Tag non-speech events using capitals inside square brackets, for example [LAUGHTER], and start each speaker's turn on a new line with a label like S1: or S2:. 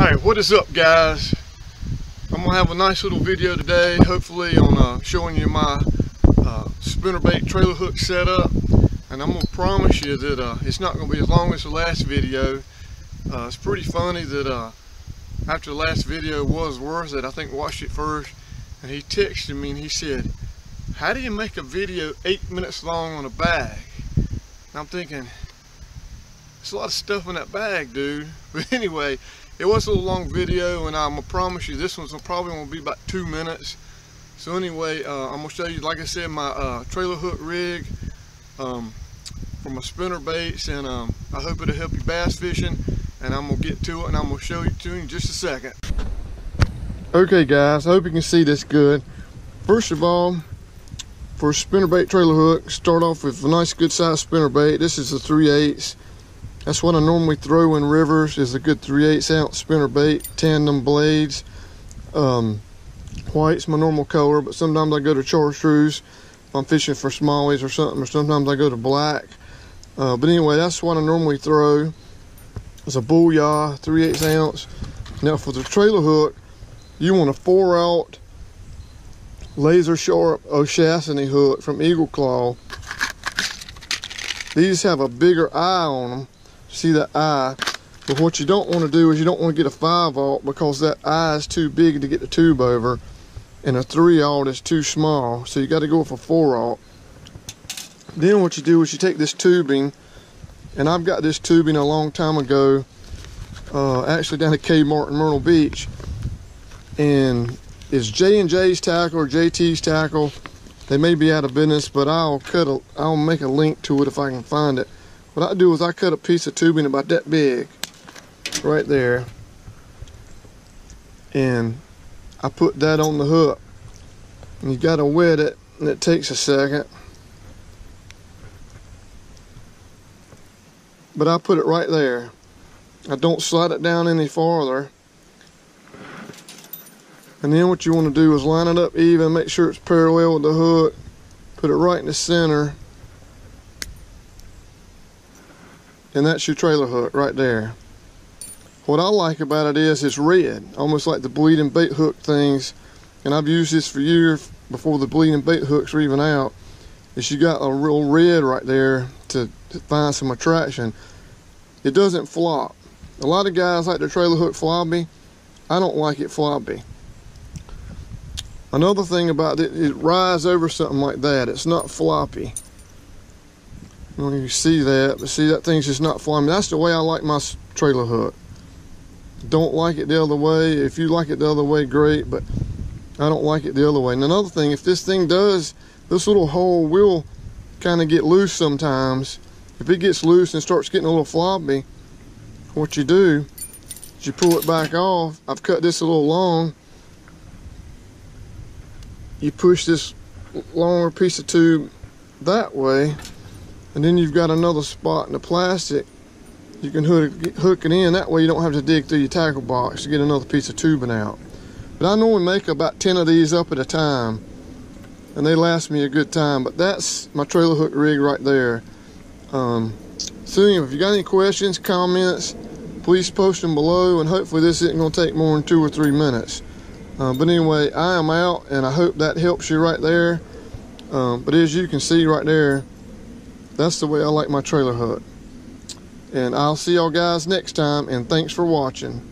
S1: Alright, what is up guys? I'm going to have a nice little video today, hopefully on uh, showing you my uh, spinnerbait trailer hook setup. And I'm going to promise you that uh, it's not going to be as long as the last video. Uh, it's pretty funny that uh, after the last video was worth it, I think watched it first, and he texted me and he said, how do you make a video eight minutes long on a bag? And I'm thinking, there's a lot of stuff in that bag, dude. [LAUGHS] But anyway, it was a little long video and I'm gonna promise you this one's probably gonna be about two minutes. So anyway uh, I'm gonna show you like I said my uh, trailer hook rig um, for my spinner baits and um, I hope it'll help you bass fishing and I'm gonna get to it and I'm gonna show you to in just a second. Okay guys I hope you can see this good. First of all for a spinnerbait trailer hook start off with a nice good size spinnerbait this is a 3 8 that's what I normally throw in rivers is a good 3 8 ounce spinner bait, tandem blades. Um, white's my normal color, but sometimes I go to chartreuse if I'm fishing for smallies or something, or sometimes I go to black. Uh, but anyway, that's what I normally throw. It's a Booyah 3 8 ounce. Now for the trailer hook, you want a 4 aught Lazer Sharp O'Shaughnessy hook from Eagle Claw. These have a bigger eye on them see that eye but what you don't want to do is you don't want to get a 5 volt because that eye is too big to get the tube over and a 3 aught is too small so you got to go for 4 aught then what you do is you take this tubing and I've got this tubing a long time ago uh, actually down at Kmart in Myrtle Beach and it's J&J's tackle or JT's tackle. They may be out of business but I'll cut a I'll make a link to it if I can find it what I do is I cut a piece of tubing about that big right there. And I put that on the hook. And you got to wet it and it takes a second. But I put it right there. I don't slide it down any farther. And then what you want to do is line it up even make sure it's parallel with the hook put it right in the center and that's your trailer hook right there. What I like about it is it's red, almost like the bleeding bait hook things, and I've used this for years before the bleeding bait hooks were even out, is you got a real red right there to, to find some attraction. It doesn't flop. A lot of guys like their trailer hook floppy. I don't like it floppy. Another thing about it, it rides over something like that. It's not floppy. Well, you see that, but see that thing's just not flying. That's the way I like my trailer hook. Don't like it the other way. If you like it the other way, great, but I don't like it the other way. And another thing, if this thing does, this little hole will kind of get loose sometimes. If it gets loose and starts getting a little floppy, what you do is you pull it back off. I've cut this a little long. You push this longer piece of tube that way and then you've got another spot in the plastic. You can hook, it in. That way you don't have to dig through your tackle box to get another piece of tubing out. But I normally make about 10 of these up at a time. And they last me a good time. But that's my trailer hook rig right there. Um, so if you got any questions comments please post them below. And hopefully this isn't going to take more than two or three minutes. Uh, but anyway I am out and I hope that helps you right there. Um, but as you can see right there that's the way I like my trailer hook. And I'll see y'all guys next time, and thanks for watching.